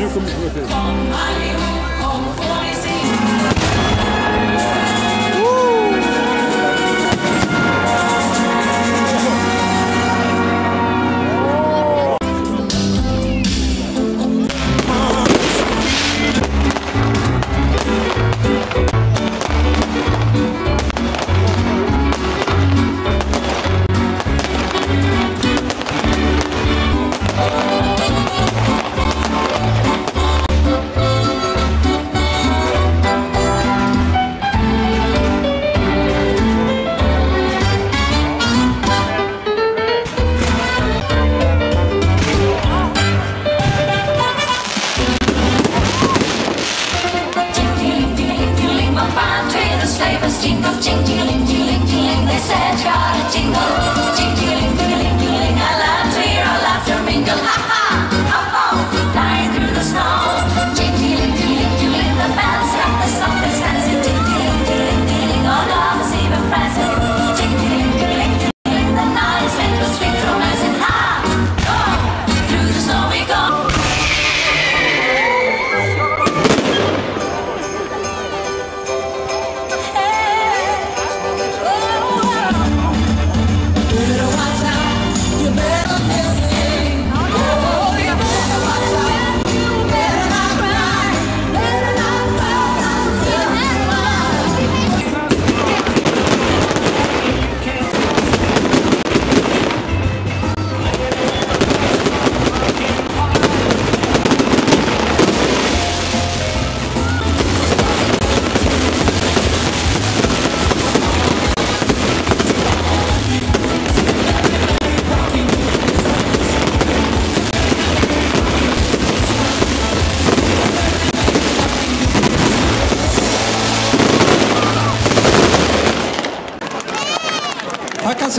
Nu kommer det Thank you. jingle, jingle, jingle, jingle, they said you ought jingle. Va a.